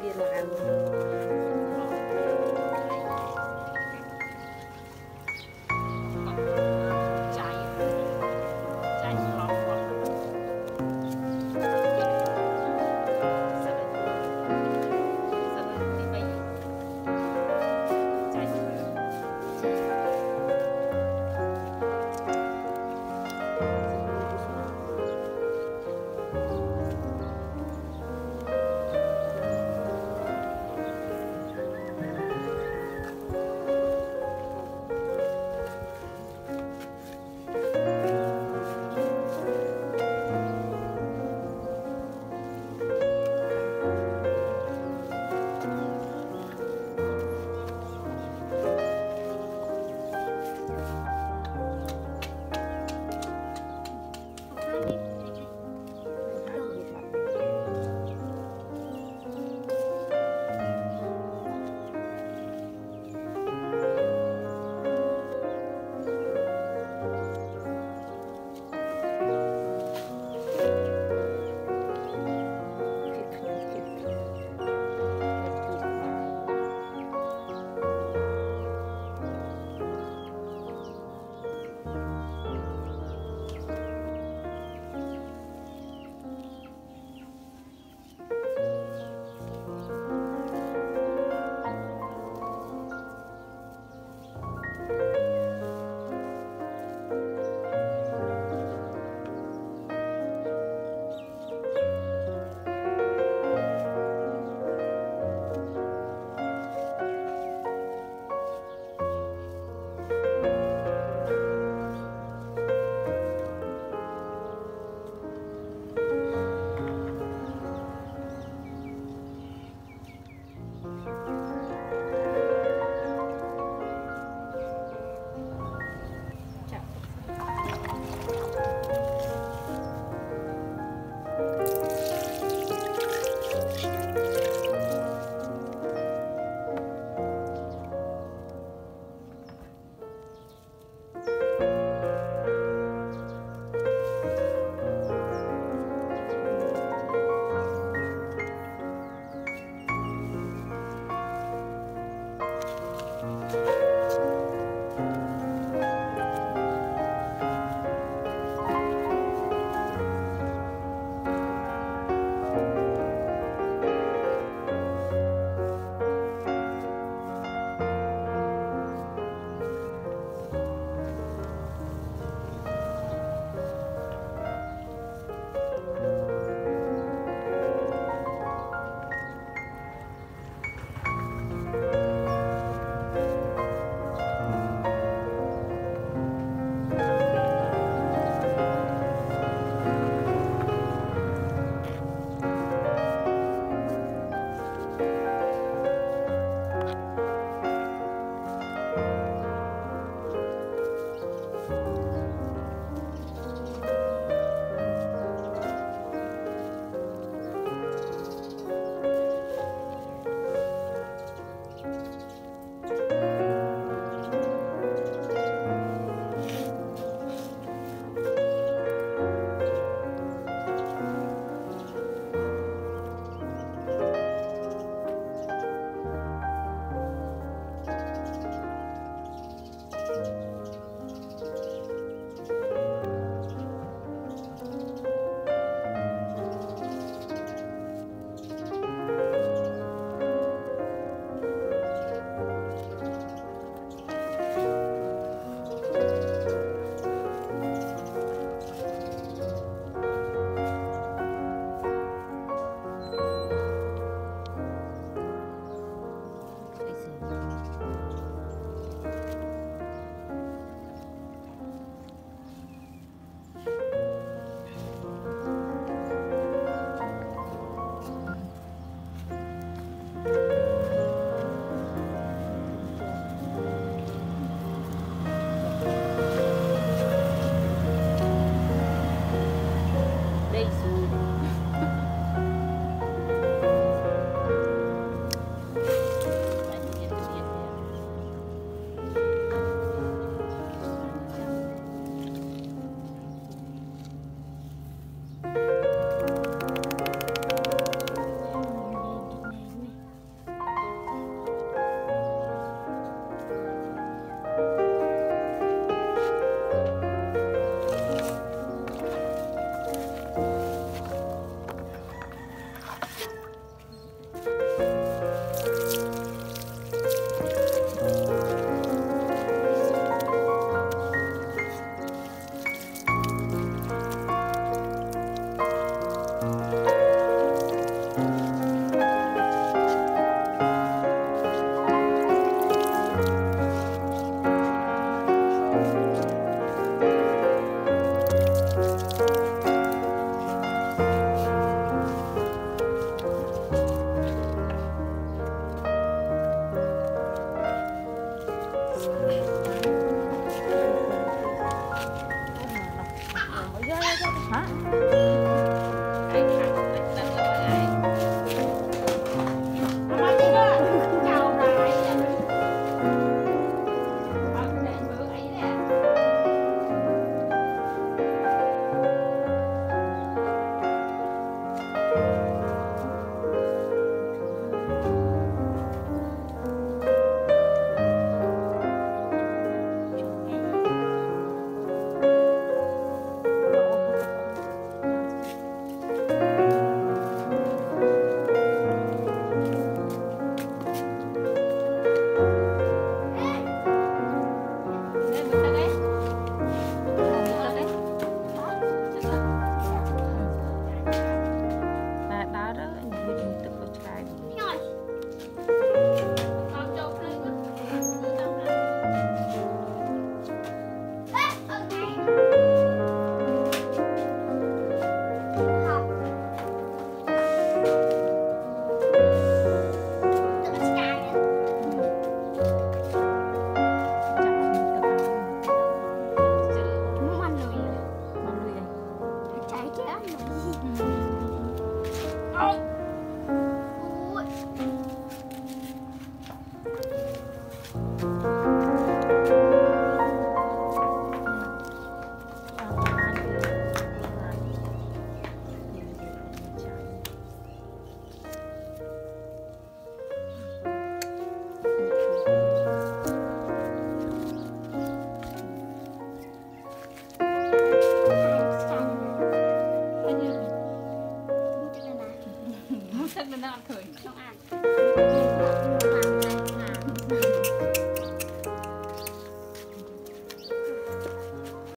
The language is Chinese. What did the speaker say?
别来了。